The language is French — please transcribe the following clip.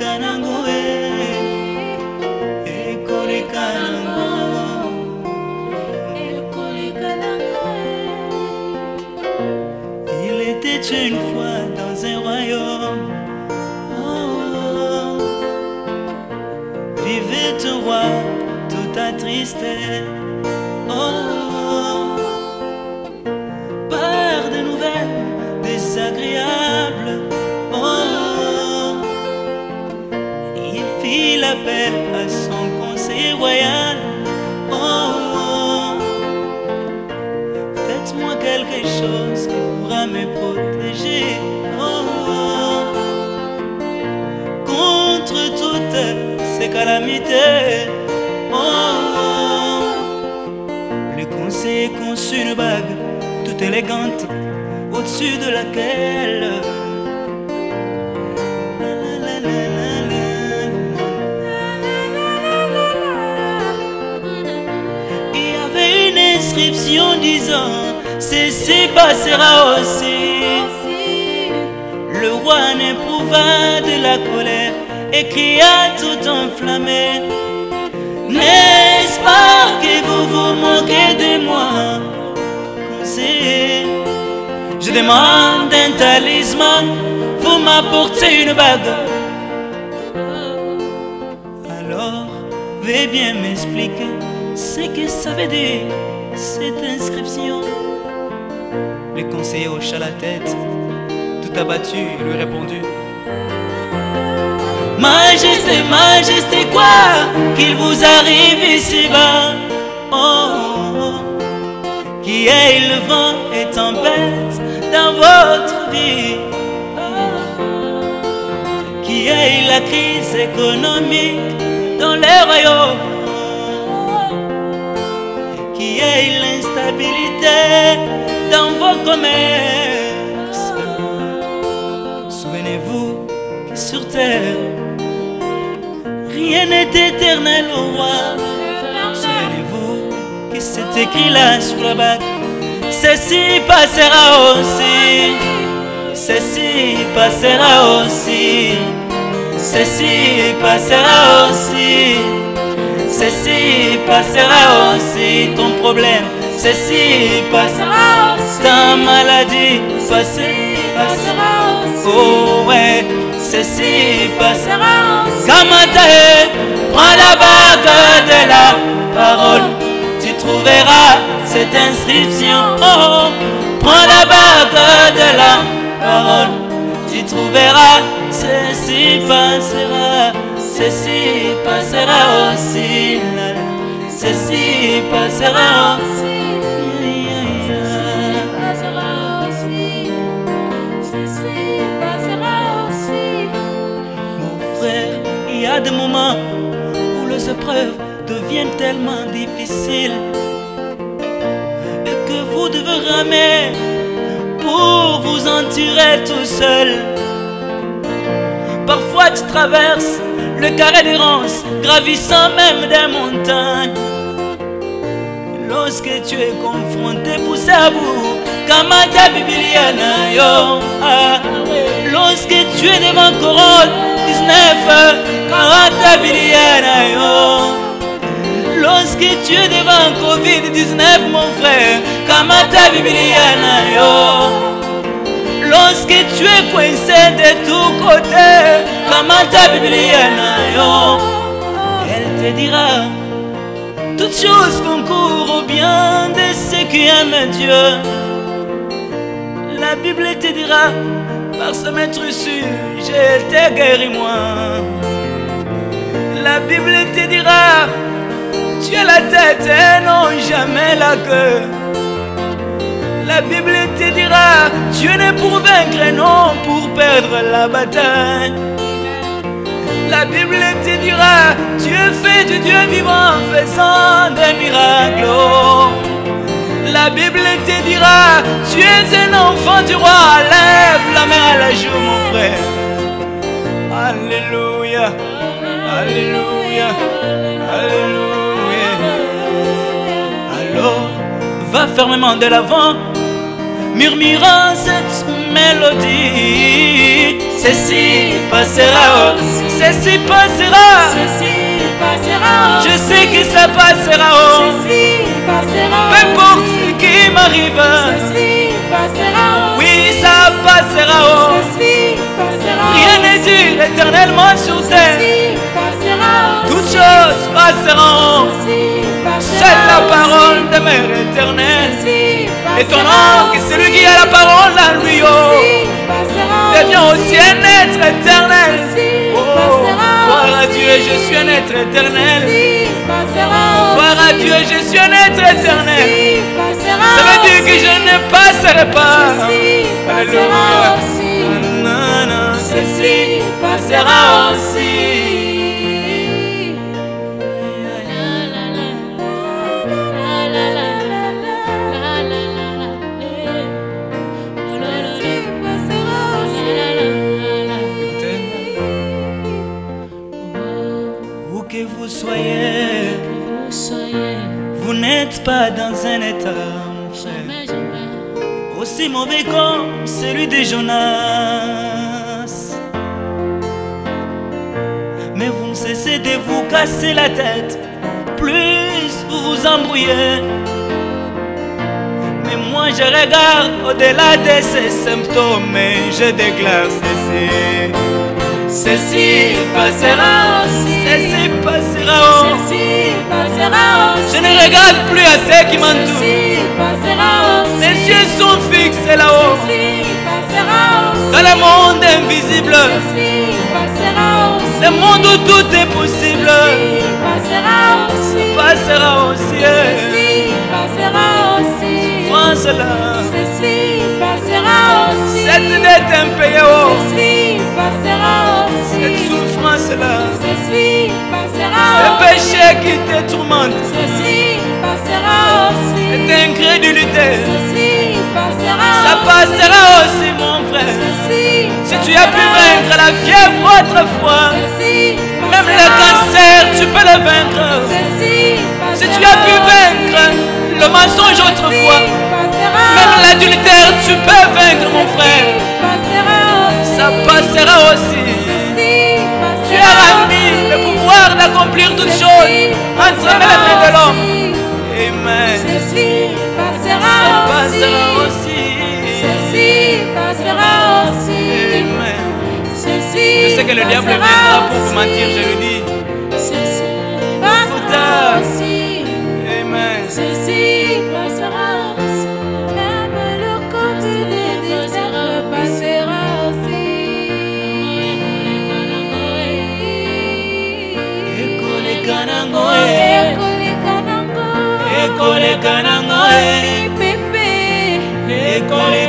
Eh. Eh, il était une fois dans un royaume. Oh. Vivait un roi tout attristé à son conseiller royal. Oh, faites-moi quelque chose qui pourra me protéger. Oh, contre toutes ces calamités. Oh, le conseiller conçut une bague toute élégante au-dessus de laquelle inscription disant ceci passera aussi. Le roi n'éprouva de la colère et cria tout enflammé. N'est-ce pas que vous vous moquez de moi je demande un talisman, vous m'apportez une bague. Alors, veuillez bien m'expliquer ce que ça veut dire, cette inscription. Le conseiller hocha la tête, tout abattu, lui répondit Majesté, majesté, quoi qu'il vous arrive ici-bas? Oh, Qui est le vent et tempête dans votre vie? Qui est la crise économique dans les royaumes? Est l'instabilité dans vos commerces Souvenez-vous que sur terre Rien n'est éternel au roi. Souvenez-vous que c'est écrit là sur la bague. Ceci passera aussi. Ceci passera aussi. Ceci passera aussi. Ceci passera aussi. Ton problème, ceci passera aussi. Ta maladie, ceci passera. Oh ouais, ceci passera aussi. Kamatae, prends la bague de la parole, tu trouveras cette inscription. Oh, prends la bague de la parole, tu trouveras ceci passera, ceci passera aussi, ceci passera aussi. Il y a des moments où les épreuves deviennent tellement difficiles et que vous devez ramer pour vous en tirer tout seul. Parfois tu traverses le carré d'errance, gravissant même des montagnes. Lorsque tu es confronté, poussé à bout, Kamata Bibiliana yo. Lorsque tu es devant Corona, 19 Kamata Bibiliana yo. Lorsque tu es devant Covid-19, mon frère, Kamata Bibiliana yo. Lorsque tu es coincé de tous côtés, Kamata Bibiliana yo. Elle te dira toutes choses concourent au bien de ceux qui aiment Dieu. La Bible te dira, par ce maître reçu, j'ai été guéri moi. La Bible te dira, tu as la tête et non jamais la queue. La Bible te dira, Dieu n'est pour vaincre et non pour perdre la bataille. La Bible te dira, tu es fait de Dieu vivant en faisant des miracles. La Bible te dira, tu es un enfant du roi, lève la main à la joue, mon frère. Alléluia, Alléluia, Alléluia. Alors, va fermement de l'avant, murmurant cette mélodie. Ceci passera, ceci passera, Ceci passera. je sais que ça passera. oh. Ceci passera. Peu importe ce qui m'arrive, Ceci passera. oui, ça passera. Oh. Ceci passera. Rien n'est dur éternellement sur terre. Ceci passera. Toutes choses passeront. Seule la parole demeure éternelle. Ceci Et ton nom, que celui qui a la parole en lui, oh, Ceci passera. Devient aussi un être éternel. Oh, gloire à Dieu, je suis un être éternel. Gloire à Dieu, je suis un être éternel. Ça veut dire que je ne passerai pas. Alléluia. Ceci passera aussi. N'êtes pas dans un état, mon frère, aussi mauvais comme celui de Jonas. Mais vous ne cessez de vous casser la tête, plus vous vous embrouillez. Mais moi je regarde au-delà de ces symptômes et je déclare ceci. Ceci passera, ceci passera. Ceci passera aussi. Je ne regarde plus à ceux qui m'entourent. Mes yeux sont fixés là-haut, dans le monde invisible, le monde où tout est possible. Ceci passera aussi. France là, Ceci passera aussi. cette dette impayée, péché qui te tourmente, Ceci passera aussi. cette incrédulité, Ceci passera ça passera aussi, mon frère. Ceci Si tu as pu vaincre la fièvre autrefois, Ceci même le cancer, tu peux le vaincre. Ceci Si tu as pu aussi. vaincre le mensonge autrefois, même l'adultère, tu peux vaincre, mon frère. Passera. Ça passera aussi d'accomplir toutes choses entre les mains de l'homme. Amen. Ceci passera, passera aussi. Ceci passera aussi. Amen. Ceci je sais que le diable viendra pour vous mentir, je le dis. Ceci passera aussi. Michael.